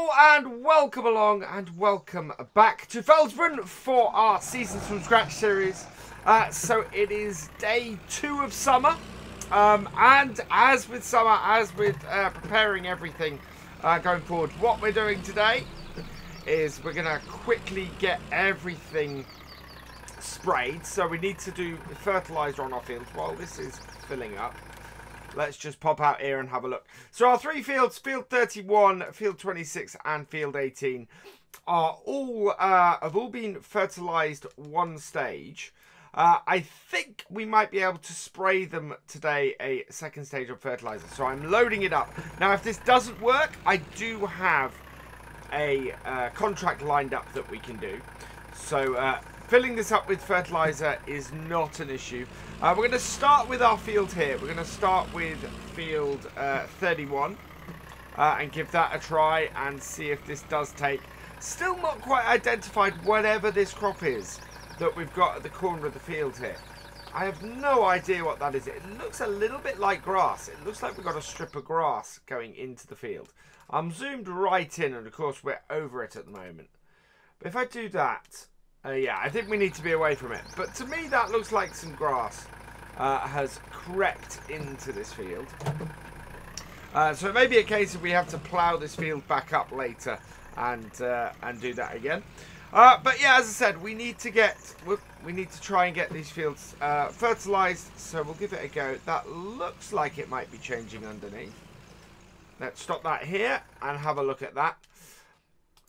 Hello and welcome along and welcome back to Felsbrunn for our Seasons from Scratch series. Uh, so it is day two of summer. Um, and as with summer, as with uh, preparing everything uh, going forward, what we're doing today is we're going to quickly get everything sprayed. So we need to do fertilizer on our fields while this is filling up. Let's just pop out here and have a look. So our three fields, field 31, field 26 and field 18 are all uh, have all been fertilized one stage. Uh, I think we might be able to spray them today a second stage of fertilizer. So I'm loading it up. Now, if this doesn't work, I do have a uh, contract lined up that we can do. So uh, filling this up with fertilizer is not an issue. Uh, we're going to start with our field here. We're going to start with field uh, 31 uh, and give that a try and see if this does take. Still not quite identified whatever this crop is that we've got at the corner of the field here. I have no idea what that is. It looks a little bit like grass. It looks like we've got a strip of grass going into the field. I'm zoomed right in and of course we're over it at the moment. But if I do that, uh, yeah, I think we need to be away from it. But to me that looks like some grass uh, has crept into this field. Uh, so it may be a case of we have to plough this field back up later and uh, and do that again. Uh, but yeah, as I said, we need to get we need to try and get these fields uh, fertilized. So we'll give it a go. That looks like it might be changing underneath. Let's stop that here and have a look at that.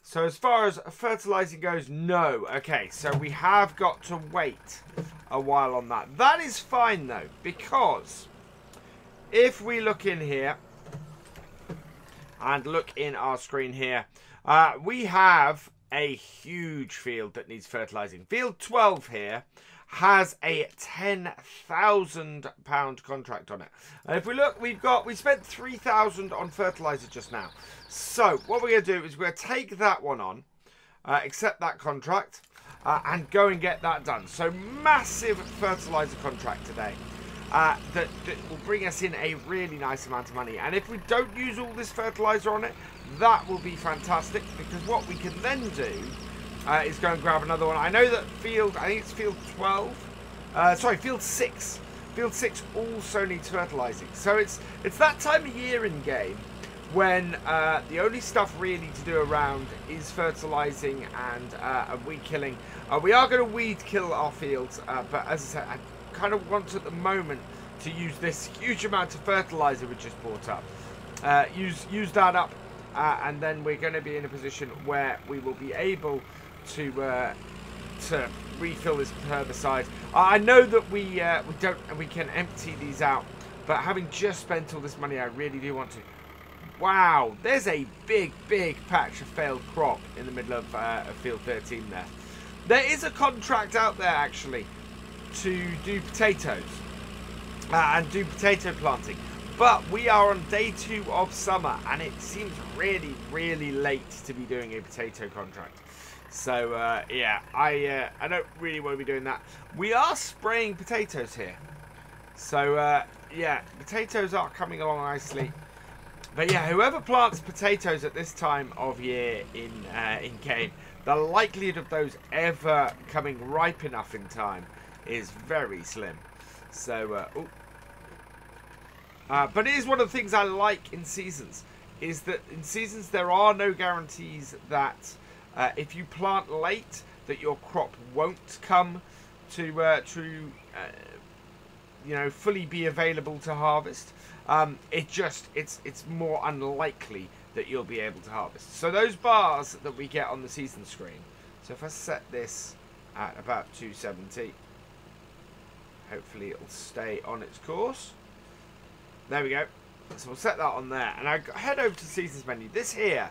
So as far as fertilizing goes, no. Okay, so we have got to wait a while on that. That is fine though, because if we look in here and look in our screen here, uh, we have a huge field that needs fertilizing. Field 12 here has a £10,000 contract on it. And if we look, we've got, we spent 3000 on fertilizer just now. So what we're going to do is we're going to take that one on, uh, accept that contract, uh, and go and get that done. So massive fertilizer contract today. Uh, that, that, will bring us in a really nice amount of money. And if we don't use all this fertilizer on it, that will be fantastic because what we can then do uh, is go and grab another one. I know that field, I think it's field 12, uh, sorry, field 6. Field 6 also needs fertilizing. So it's it's that time of year in game when uh, the only stuff really to do around is fertilizing and, uh, and weed killing. Uh, we are going to weed kill our fields, uh, but as I said, I kind of want at the moment to use this huge amount of fertilizer we just bought up. Use use that up, uh, and then we're going to be in a position where we will be able to uh, to refill this herbicide. I know that we uh, we don't we can empty these out, but having just spent all this money, I really do want to. Wow, there's a big, big patch of failed crop in the middle of, uh, of field 13 there. There is a contract out there actually to do potatoes uh, and do potato planting. But we are on day two of summer and it seems really, really late to be doing a potato contract. So, uh, yeah, I, uh, I don't really want to be doing that. We are spraying potatoes here. So, uh, yeah, potatoes are coming along nicely. But yeah, whoever plants potatoes at this time of year in, uh, in game, the likelihood of those ever coming ripe enough in time is very slim. So, uh, uh, but it is one of the things I like in seasons, is that in seasons there are no guarantees that uh, if you plant late, that your crop won't come to uh, to uh, you know fully be available to harvest. Um, it just it's it's more unlikely that you'll be able to harvest. So those bars that we get on the season screen. So if I set this at about 270, hopefully it'll stay on its course. There we go. So we'll set that on there. And I head over to the seasons menu. This here,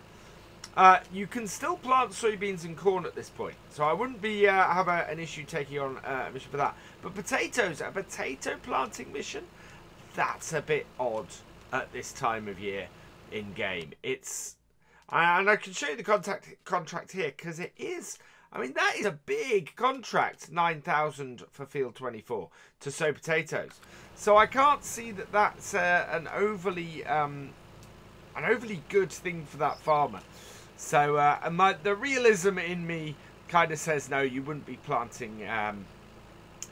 uh, you can still plant soybeans and corn at this point. So I wouldn't be uh, have a, an issue taking on uh, a mission for that. But potatoes, a potato planting mission, that's a bit odd at this time of year in game. It's and I can show you the contact contract here because it is I mean, that is a big contract, 9,000 for field 24 to sow potatoes. So I can't see that that's uh, an overly um, an overly good thing for that farmer. So uh, and my, the realism in me kind of says no, you wouldn't be planting. Um,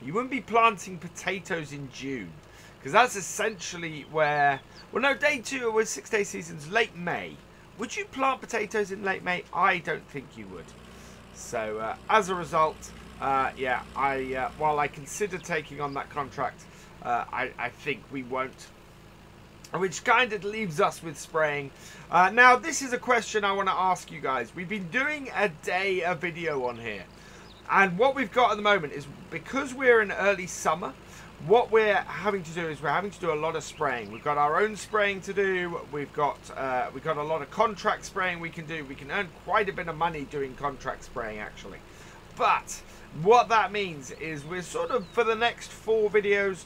you wouldn't be planting potatoes in June because that's essentially where. Well, no, day two was six day seasons, late May. Would you plant potatoes in late May? I don't think you would. So uh, as a result, uh, yeah, I uh, while I consider taking on that contract, uh, I, I think we won't. Which kind of leaves us with spraying. Uh, now, this is a question I want to ask you guys. We've been doing a day a video on here. And what we've got at the moment is because we're in early summer, what we're having to do is we're having to do a lot of spraying. We've got our own spraying to do. We've got uh, we've got a lot of contract spraying we can do. We can earn quite a bit of money doing contract spraying actually. But what that means is we're sort of for the next four videos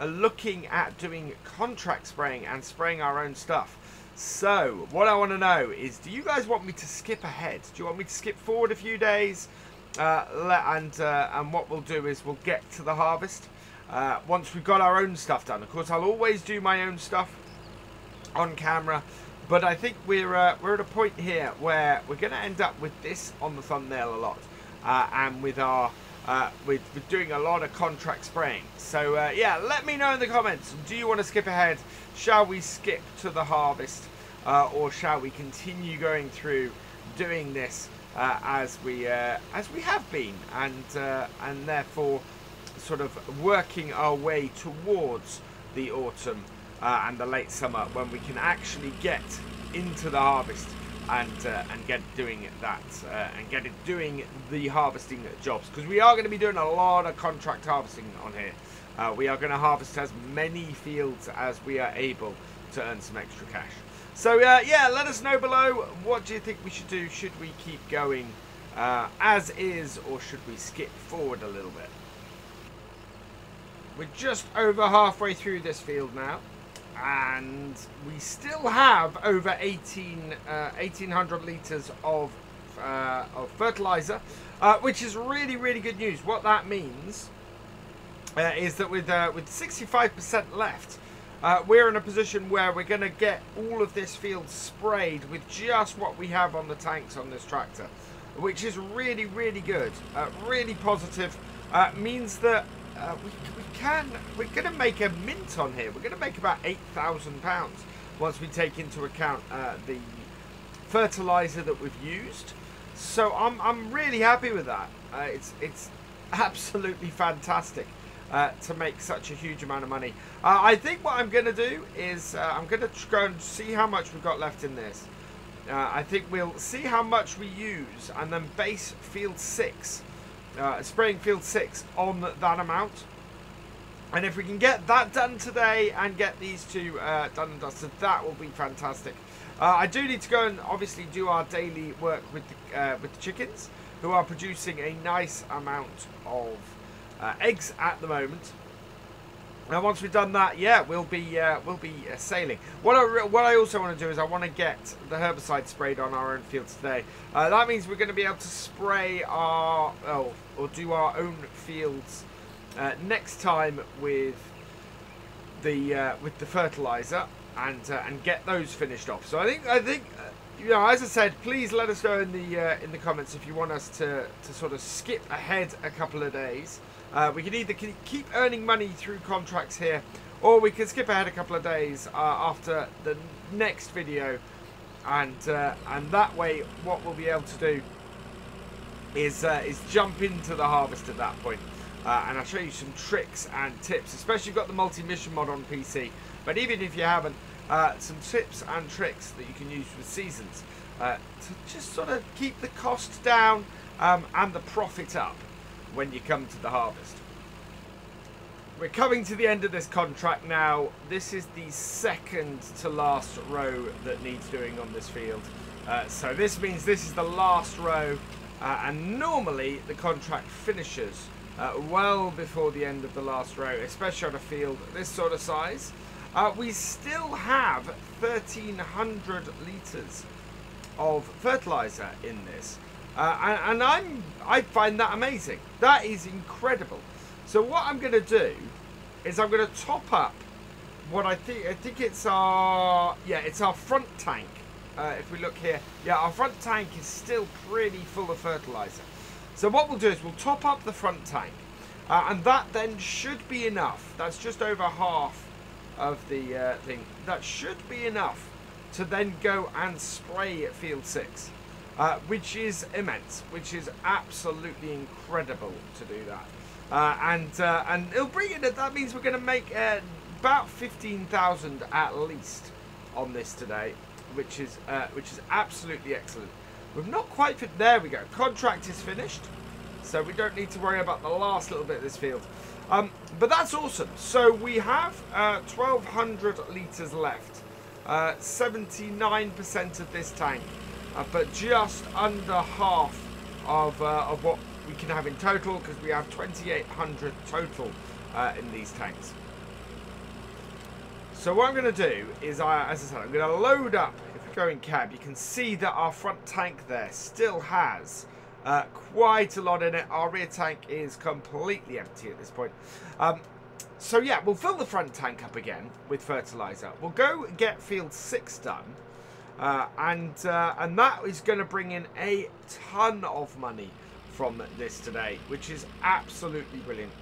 uh, looking at doing contract spraying and spraying our own stuff. So what I want to know is, do you guys want me to skip ahead? Do you want me to skip forward a few days? Uh, and uh, and what we'll do is we'll get to the harvest uh, once we've got our own stuff done. Of course, I'll always do my own stuff on camera, but I think we're uh, we're at a point here where we're going to end up with this on the thumbnail a lot, uh, and with our uh, with, with, doing a lot of contract spraying. So uh, yeah, let me know in the comments. Do you want to skip ahead? Shall we skip to the harvest, uh, or shall we continue going through doing this as we as we have been, and and therefore sort of working our way towards the autumn uh, and the late summer when we can actually get into the harvest and uh, and get doing that uh, and get it doing the harvesting jobs because we are going to be doing a lot of contract harvesting on here. Uh, we are going to harvest as many fields as we are able to earn some extra cash. So uh, yeah, let us know below. What do you think we should do? Should we keep going uh, as is, or should we skip forward a little bit? We're just over halfway through this field now. And we still have over 18, uh, 1,800 litres of, uh, of fertiliser, uh, which is really, really good news. What that means uh, is that with, uh, with 65% left, uh, we're in a position where we're going to get all of this field sprayed with just what we have on the tanks on this tractor, which is really, really good, really positive. means that uh, we, we can, we're going to make a mint on here. We're going to make about £8,000 once we take into account uh, the fertilizer that we've used. So I'm, I'm really happy with that. Uh, it's, it's absolutely fantastic. Uh, to make such a huge amount of money. Uh, I think what I'm going to do is uh, I'm going to go and see how much we've got left in this. Uh, I think we'll see how much we use and then base field 6 uh, spraying field 6 on that amount. And if we can get that done today and get these two uh, done and dusted, that will be fantastic. Uh, I do need to go and obviously do our daily work with the, uh, with the chickens, who are producing a nice amount of uh, eggs at the moment. Now, once we've done that, yeah, we'll be uh, we'll be uh, sailing. What I what I also want to do is I want to get the herbicide sprayed on our own fields today. Uh, that means we're going to be able to spray our oh, or do our own fields uh, next time with the uh, with the fertilizer and uh, and get those finished off. So I think I think you know, as I said, please let us know in the in the comments if you want us to to sort of skip ahead a couple of days. Uh, we can either keep earning money through contracts here, or we can skip ahead a couple of days uh, after the next video, and uh, and that way, what we'll be able to do is uh, is jump into the harvest at that point. Uh, and I'll show you some tricks and tips, especially if you've got the multi-mission mod on PC. But even if you haven't, uh, some tips and tricks that you can use with seasons to just sort of keep the cost down um, and the profit up when you come to the harvest. We're coming to the end of this contract now. This is the second to last row that needs doing on this field. Uh, so this means this is the last row uh, and normally the contract finishes uh, well before the end of the last row, especially on a field this sort of size. Uh, we still have 1300 litres of fertiliser in this. Uh, and, and, I'm I find that amazing. That is incredible. So what I'm going to do is I'm going to top up what I think I think it's our yeah it's our front tank uh, if we look here, yeah, our front tank is still pretty full of fertilizer. So what we'll do is we'll top up the front tank. Uh, and that then should be enough. That's just over half of the uh, thing. That should be enough to then go and spray at field 6. Uh, which is immense, which is absolutely incredible to do that. Uh, and uh, and it'll bring in that means we're going to make uh, about 15,000 at least on this today, which is uh, which is absolutely excellent. We've not quite fit. There we go. Contract is finished, so we don't need to worry about the last little bit of this field. Um, but that's awesome. So we have 1,200 uh, litres left. 79% of this tank uh, but just under half of, uh, of what we can have in total because we have 2,800 total uh, in these tanks. So what I'm going to do is, I, as I said, I'm going to load up, if we go in cab, you can see that our front tank there still has uh, quite a lot in it. Our rear tank is completely empty at this point. Um, so yeah, we'll fill the front tank up again with fertilizer. We'll go get field 6 done. Uh, and uh, and that is going to bring in a ton of money from this today, which is absolutely brilliant.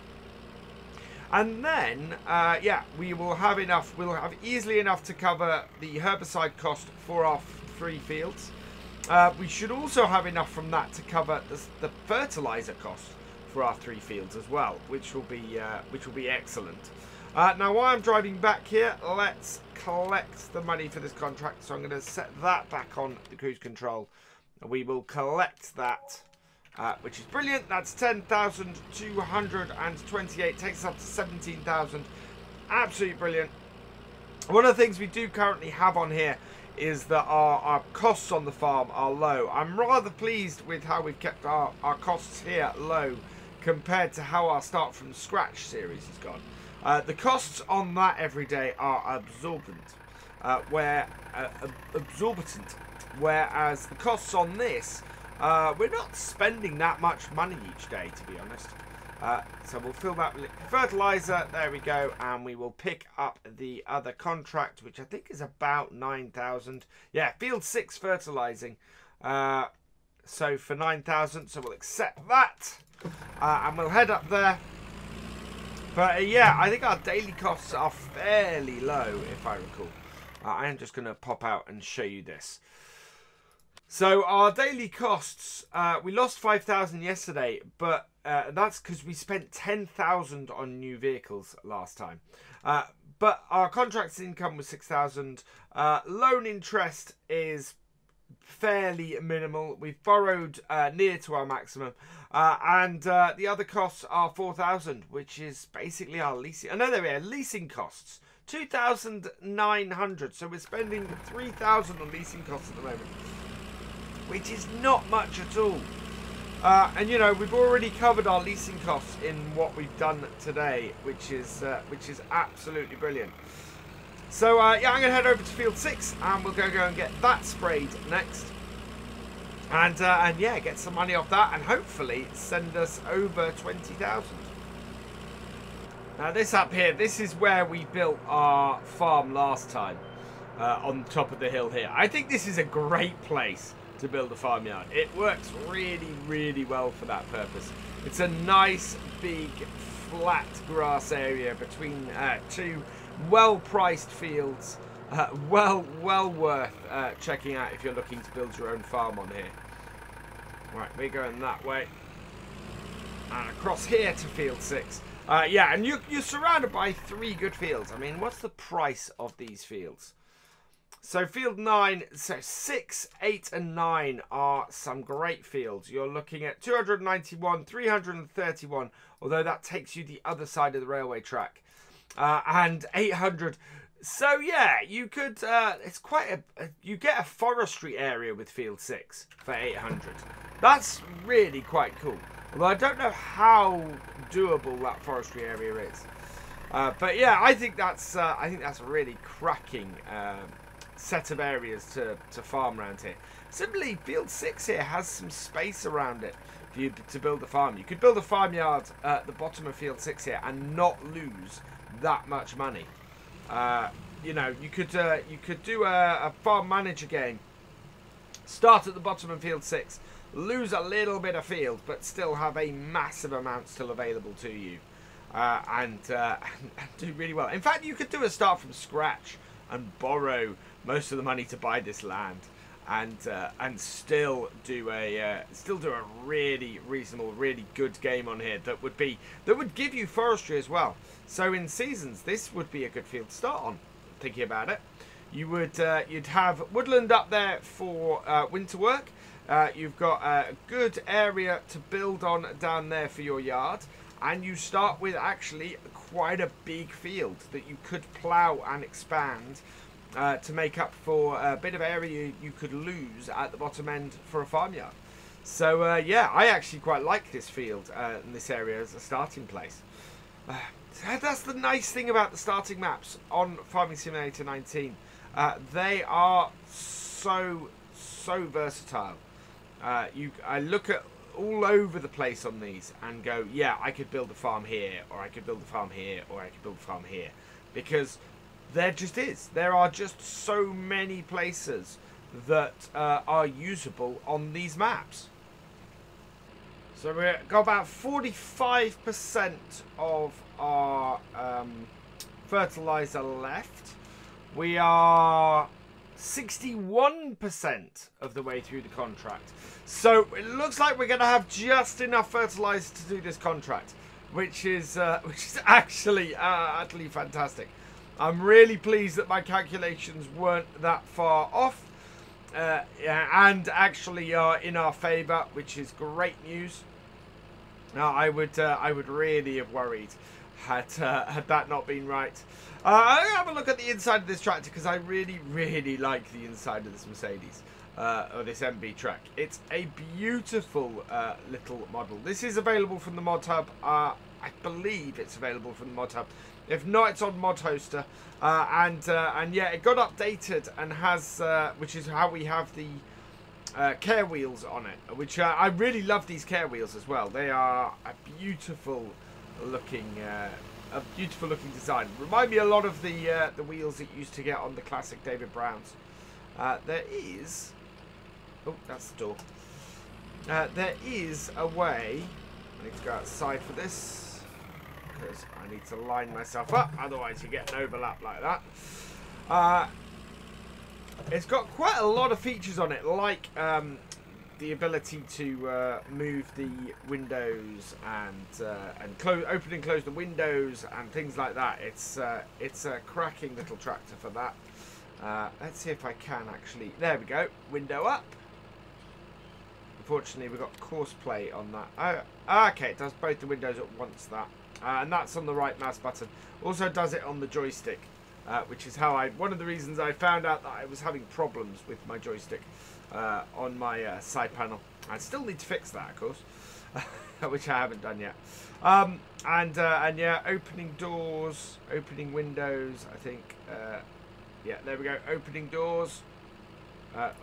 And then, uh, yeah, we will have enough, we'll have easily enough to cover the herbicide cost for our three fields. Uh, we should also have enough from that to cover the, the fertilizer cost for our three fields as well, which will be uh, which will be excellent. Uh, now, while I'm driving back here, let's collect the money for this contract. So I'm going to set that back on the cruise control. We will collect that, uh, which is brilliant. That's 10,228. Takes us up to 17,000. Absolutely brilliant. One of the things we do currently have on here is that our, our costs on the farm are low. I'm rather pleased with how we've kept our, our costs here low compared to how our start from scratch series has gone. Uh, the costs on that every day are absorbent, uh, where uh, absorbent, whereas the costs on this, uh, we're not spending that much money each day, to be honest. Uh, so we'll fill that fertilizer. There we go, and we will pick up the other contract, which I think is about nine thousand. Yeah, field six fertilizing. Uh, so for nine thousand, so we'll accept that, and we'll head up there. But uh, yeah, I think our daily costs are fairly low, if I recall. Uh, I am just going to pop out and show you this. So our daily costs, uh, we lost 5,000 yesterday, but uh, that's because we spent 10,000 on new vehicles last time. Uh, but our contracts income was 6,000. Uh, loan interest is fairly minimal. We've borrowed uh, near to our maximum. Uh, and uh, the other costs are 4,000, which is basically our leasing. I know there are leasing costs. 2,900. So we're spending 3,000 on leasing costs at the moment. Which is not much at all. Uh, and you know we've already covered our leasing costs in what we've done today, which is uh, which is absolutely brilliant. So uh, yeah, I'm going to head over to field six and we'll go go and get that sprayed next. And, uh, and yeah, get some money off that and hopefully send us over 20,000. Now this up here, this is where we built our farm last time. Uh, on top of the hill here. I think this is a great place to build a farmyard. It works really, really well for that purpose. It's a nice, big, flat grass area between uh, two well-priced fields. Uh, well, well worth uh, checking out if you're looking to build your own farm on here. Right, we're going that way. And across here to field six. Uh, yeah, and you, you're surrounded by three good fields. I mean, what's the price of these fields? So field nine, so six, eight, and nine are some great fields. You're looking at 291, 331, although that takes you the other side of the railway track uh, and 800. So yeah, you could. Uh, it's quite a. You get a forestry area with Field Six for 800. That's really quite cool. Although I don't know how doable that forestry area is. Uh, but yeah, I think that's. Uh, I think that's a really cracking um, set of areas to to farm around here. Simply, Field Six here has some space around it for you to build a farm. You could build a farmyard at the bottom of Field Six here and not lose that much money. Uh, you know, you could uh, you could do a, a, farm manager game Start at the bottom of field six, lose a little bit of field, but still have a massive amount still available to you. Uh, and, uh, and do really well. In fact, you could do a start from scratch and borrow most of the money to buy this land, and uh, and still do a uh, still do a really reasonable, really good game on here that would be that would give you forestry as well. So in seasons, this would be a good field to start on. Thinking about it, you would uh, you'd have woodland up there for uh, winter work. Uh, you've got a good area to build on down there for your yard, and you start with actually quite a big field that you could plough and expand uh, to make up for a bit of area you could lose at the bottom end for a farmyard. So uh, yeah, I actually quite like this field uh, and this area as a starting place. Uh, that's the nice thing about the starting maps on Farming Simulator 19. Uh, they are so so versatile. Uh, you, I look at all over the place on these and go, yeah, I could build a farm here, or I could build a farm here, or I could build a farm here, because there just is. There are just so many places that uh, are usable on these maps. So we've got about 45% of our um, fertilizer left. We are 61% of the way through the contract. So it looks like we're going to have just enough fertilizer to do this contract, which is uh, which is actually uh, utterly fantastic. I'm really pleased that my calculations weren't that far off. Uh, and actually are in our favour, which is great news. Now, I would uh, I would really have worried had uh, had that not been right. Uh, I'll have a look at the inside of this tractor because I really, really like the inside of this Mercedes. Uh, or this MB trac. It's a beautiful uh, little model. This is available from the Mod Hub. I believe it's available from the Mod Hub. If not, it's on Mod Hoster. Uh, and uh, and yeah, it got updated and has, uh, which is how we have the uh, care wheels on it. Which uh, I really love these care wheels as well. They are a beautiful looking, uh, a beautiful looking design. Remind me a lot of the the wheels that used to get on the classic David Browns. there is, oh, that's the door. there is a way. I need to go outside for this because I need to line myself up, otherwise you get an overlap like that. Uh, it's got quite a lot of features on it, like um, the ability to uh, move the windows and uh, and open and close the windows and things like that. It's uh, it's a cracking little tractor for that. Uh, let's see if I can actually. There we go. Window up. Unfortunately, we've got Courseplay on that. Oh, okay, it does both the windows at once. That uh, and that's on the right mouse button. Also does it on the joystick, uh, which is how I. One of the reasons I found out that I was having problems with my joystick uh, on my uh, side panel. I still need to fix that, of course, which I haven't done yet. Um, and uh, and yeah, opening doors, opening windows. I think. Uh, yeah, there we go. Opening doors.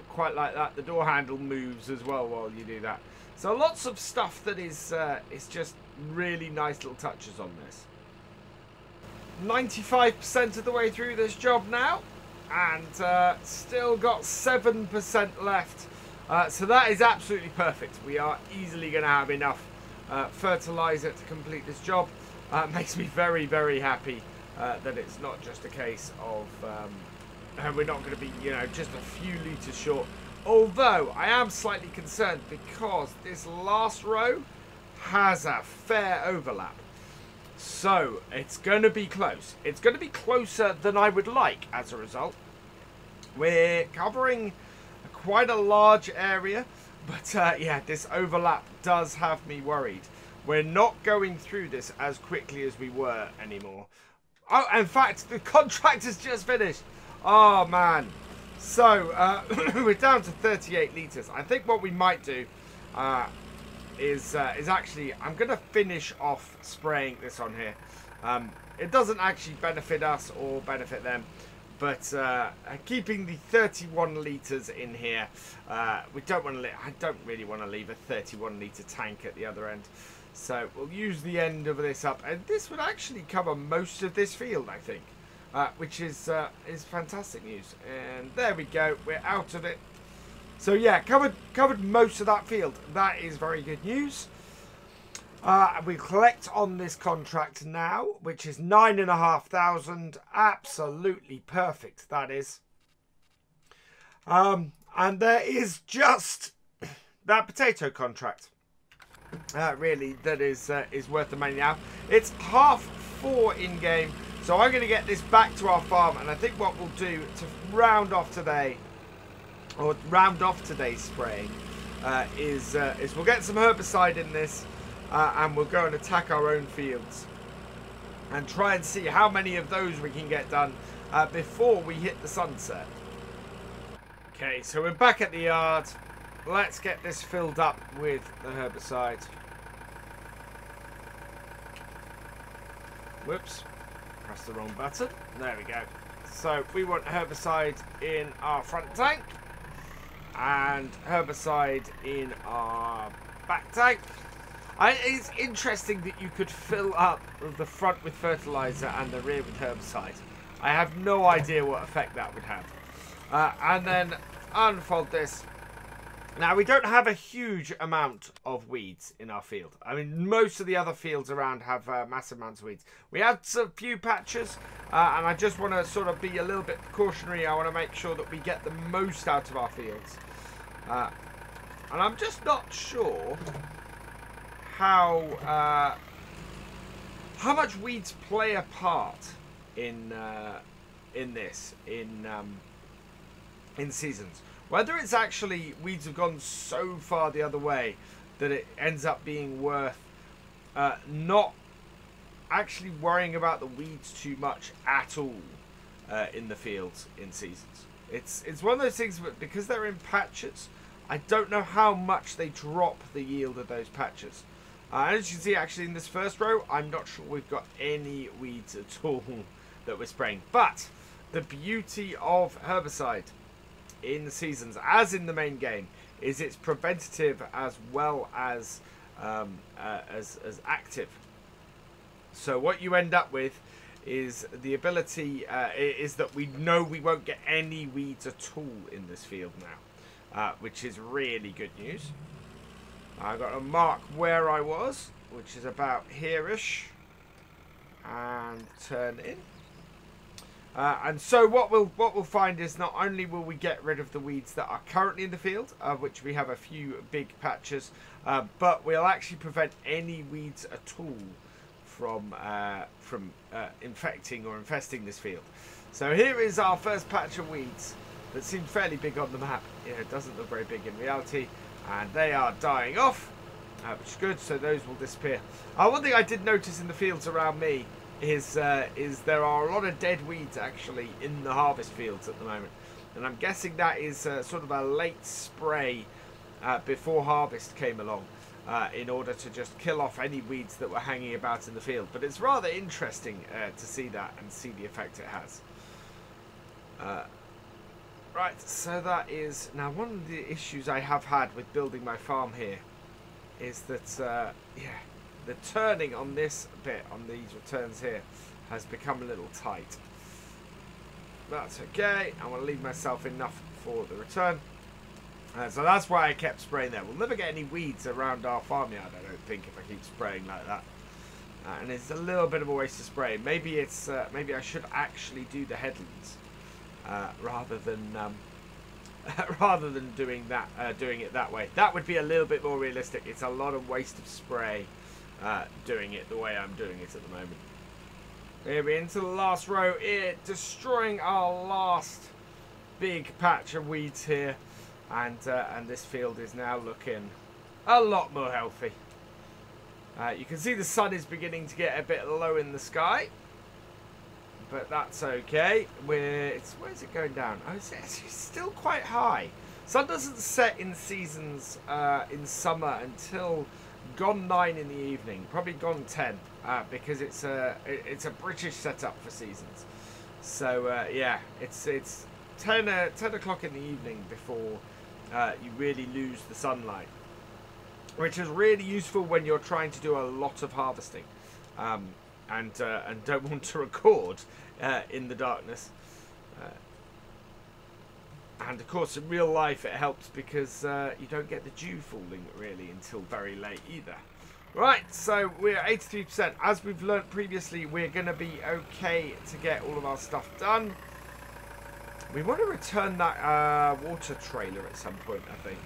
quite like that. The door handle moves as well while you do that. So lots of stuff that is is just really nice little touches on this. 95% of the way through this job now and uh, still got 7% left. Uh, so that is absolutely perfect. We are easily going to have enough uh, fertilizer to complete this job. Uh, makes me very, very happy uh, that it's not just a case of um, we're not going to be, you know, just a few litres short. Although I am slightly concerned because this last row has a fair overlap. So, it's going to be close. It's going to be closer than I would like as a result. We're covering quite a large area, but uh, yeah, this overlap does have me worried. We're not going through this as quickly as we were anymore. Oh, in fact, the contract has just finished. Oh, man. So, uh, we're down to 38 litres. I think what we might do, uh, is uh, is actually I'm to finish off spraying this on here. Um, it doesn't actually benefit us or benefit them, but uh, keeping the 31 litres in here, uh, we don't want to. I don't really want to leave a 31 litre tank at the other end. So we'll use the end of this up, and this would actually cover most of this field, I think, uh, which is uh, is fantastic news. And there we go. We're out of it. So yeah, covered covered most of that field. That is very good news. Uh, we collect on this contract now, which is nine and a half thousand. Absolutely perfect, that is. Um, and there is just that potato contract. Uh, really, that is uh, is worth the money now. It's half four in game, so I'm going to get this back to our farm, and I think what we'll do to round off today, or round off today's spraying, uh, is uh, is we'll get some herbicide in this uh, and we'll go and attack our own fields and try and see how many of those we can get done uh, before we hit the sunset. Okay, so we're back at the yard. Let's get this filled up with the herbicide. Whoops, press the wrong button. There we go. So we want herbicide in our front tank and herbicide in our back tank. I, it's interesting that you could fill up the front with fertilizer and the rear with herbicide. I have no idea what effect that would have. Uh, and then unfold this. Now, we don't have a huge amount of weeds in our field. I mean, most of the other fields around have uh, massive amounts of weeds. We have a few patches, uh, and I just want to sort of be a little bit cautionary. I want to make sure that we get the most out of our fields. Uh, and I'm just not sure how uh, how much weeds play a part in uh, in this in um, in seasons. Whether it's actually weeds have gone so far the other way that it ends up being worth uh, not actually worrying about the weeds too much at all uh, in the fields in seasons. It's it's one of those things, but because they're in patches, I don't know how much they drop the yield of those patches. Uh, as you can see, actually, in this first row, I'm not sure we've got any weeds at all that we're spraying. But the beauty of herbicide in the seasons, as in the main game, is it's preventative as well as um, uh, as, as active. So what you end up with is the ability uh, is that we know we won't get any weeds at all in this field now, uh, which is really good news. I've got to mark where I was, which is about here-ish, and turn in. Uh, and so what we'll what we'll find is not only will we get rid of the weeds that are currently in the field, of which we have a few big patches, uh, but we'll actually prevent any weeds at all from uh, from uh, infecting or infesting this field. So here is our first patch of weeds that seem fairly big on the map. Yeah, it doesn't look very big in reality and they are dying off, uh, which is good. So those will disappear. Uh, one thing I did notice in the fields around me is uh, is there are a lot of dead weeds actually in the harvest fields at the moment, and I'm guessing that is uh, sort of a late spray uh, before harvest came along. Uh, in order to just kill off any weeds that were hanging about in the field. But it's rather interesting to see that and see the effect it has. Right, so that is... Now, one of the issues I have had with building my farm here is that, uh, yeah, the turning on this bit, on these returns here, has become a little tight. That's okay. I want to leave myself enough for the return. Uh, so that's why I kept spraying there. We'll never get any weeds around our farmyard, I don't think, if I keep spraying like that. Uh, and it's a little bit of a waste of spray. Maybe it's uh, maybe I should actually do the headlands uh, rather than um, rather than doing that uh, doing it that way. That would be a little bit more realistic. It's a lot of waste of spray uh, doing it the way I'm doing it at the moment. Here we into the last row here, destroying our last big patch of weeds here. And, uh, and this field is now looking a lot more healthy. Uh, you can see the sun is beginning to get a bit low in the sky but that's okay. We're, it's, where's it going down? Oh, it's, it's still quite high. Sun doesn't set in seasons uh, in summer until gone nine in the evening, probably gone ten, uh, because it's a it's a British setup for seasons. So uh, yeah, it's it's 10, uh, 10 o'clock in the evening before uh, you really lose the sunlight, which is really useful when you're trying to do a lot of harvesting. Um, and uh, and don't want to record uh, in the darkness. And of course, in real life, it helps because uh, you don't get the dew falling really until very late either. Right, so we're 83%. As we've learnt previously, we're going to be okay to get all of our stuff done. We want to return that uh, water trailer at some point, I think.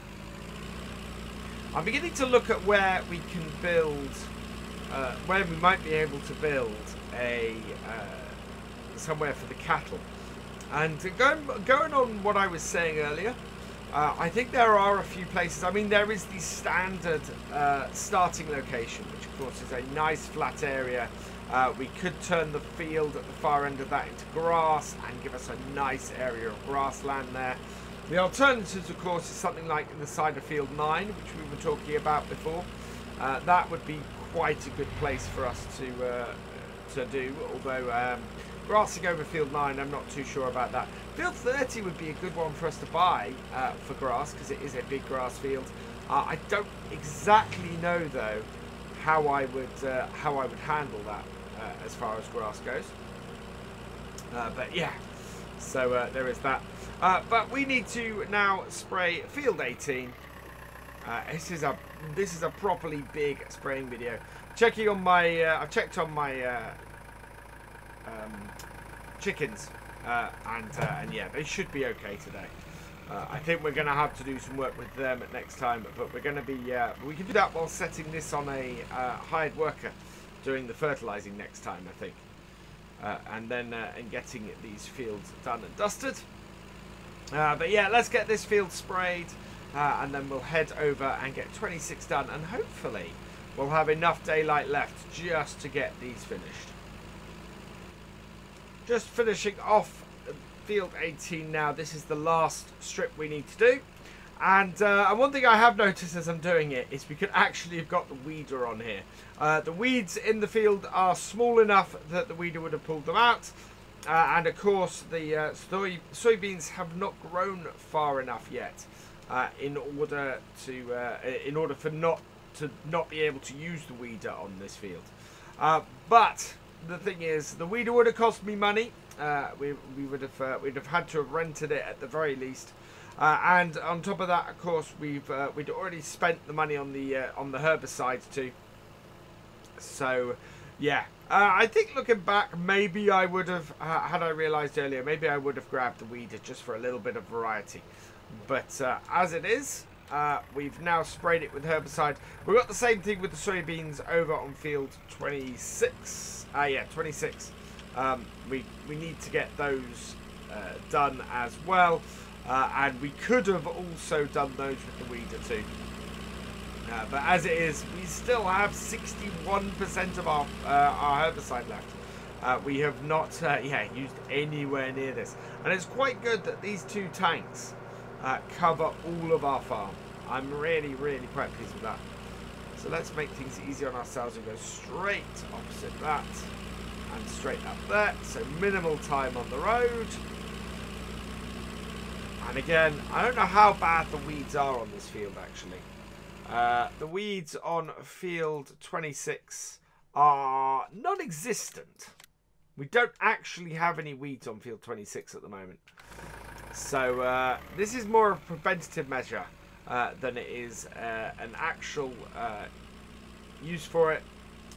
I'm beginning to look at where we can build, uh, where we might be able to build a uh, somewhere for the cattle. And going, going on what I was saying earlier, uh, I think there are a few places. I mean, there is the standard uh, starting location, which of course is a nice flat area. Uh, we could turn the field at the far end of that into grass and give us a nice area of grassland there. The alternatives, of course, is something like the side of field 9, which we were talking about before. Uh, that would be quite a good place for us to uh, to do, although um, grassing over field 9, I'm not too sure about that. Field 30 would be a good one for us to buy uh, for grass, because it is a big grass field. Uh, I don't exactly know, though, how I would uh, how I would handle that uh, as far as grass goes. Uh, but yeah, so uh, there is that. but we need to now spray field 18. this is a this is a properly big spraying video. Checking on my, I've checked on my um, chickens, uh, and uh, and yeah, they should be okay today. Uh, I think we're going to have to do some work with them next time, but we're going to be uh, we can do that while setting this on a uh, hired worker doing the fertilizing next time, I think, uh, and then and getting these fields done and dusted. but yeah, let's get this field sprayed, and then we'll head over and get 26 done, and hopefully we'll have enough daylight left just to get these finished. Just finishing off field 18 now. This is the last strip we need to do. And, uh, and one thing I have noticed as I'm doing it is we could actually have got the weeder on here. Uh, the weeds in the field are small enough that the weeder would have pulled them out. Uh, and of course the uh, soy soybeans have not grown far enough yet uh, in order to uh, in order for not to not be able to use the weeder on this field. but the thing is, the weeder would have cost me money. Uh, we, we would have uh, we'd have had to have rented it at the very least. Uh, and on top of that, of course, we've uh, we'd already spent the money on the uh, on the herbicides too. So, yeah, uh, I think looking back, maybe I would have had I realised earlier, maybe I would have grabbed the weeder just for a little bit of variety. But as it is, uh, we've now sprayed it with herbicide. We've got the same thing with the soybeans over on field 26. Ah, uh, yeah, 26. Um, we, we need to get those uh, done as well. Uh, and we could have also done those with the weeder too. Uh, but as it is, we still have 61% of our, uh, our herbicide left. we have not yeah, used anywhere near this. And it's quite good that these two tanks uh, cover all of our farm. I'm really, really quite pleased with that. So let's make things easy on ourselves and go straight opposite that and straight up there. So minimal time on the road. And again, I don't know how bad the weeds are on this field actually. Uh, the weeds on field 26 are non-existent. We don't actually have any weeds on field 26 at the moment. So uh, this is more of a preventative measure uh, than it is uh, an actual uh, use for it.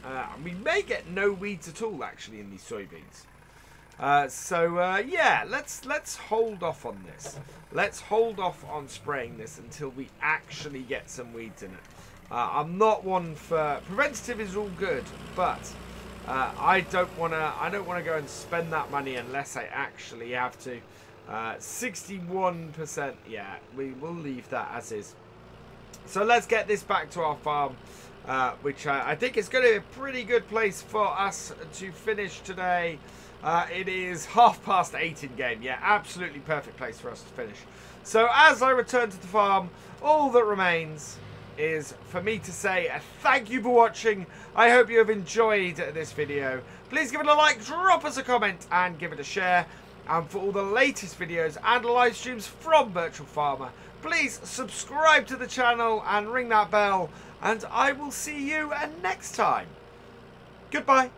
Uh, we may get no weeds at all actually in these soybeans. Uh, so yeah, let's let's hold off on this. Let's hold off on spraying this until we actually get some weeds in it. I'm not one for preventative is all good, but I don't want to. I don't want to go and spend that money unless I actually have to. 61%. Uh, yeah, we will leave that as is. So let's get this back to our farm, uh, which I think is going to be a pretty good place for us to finish today. Uh, it is half past eight in game. Yeah, absolutely perfect place for us to finish. So as I return to the farm, all that remains is for me to say a thank you for watching. I hope you have enjoyed this video. Please give it a like, drop us a comment, and give it a share. And for all the latest videos and live streams from Virtual Farmer, please subscribe to the channel and ring that bell. And I will see you next time. Goodbye.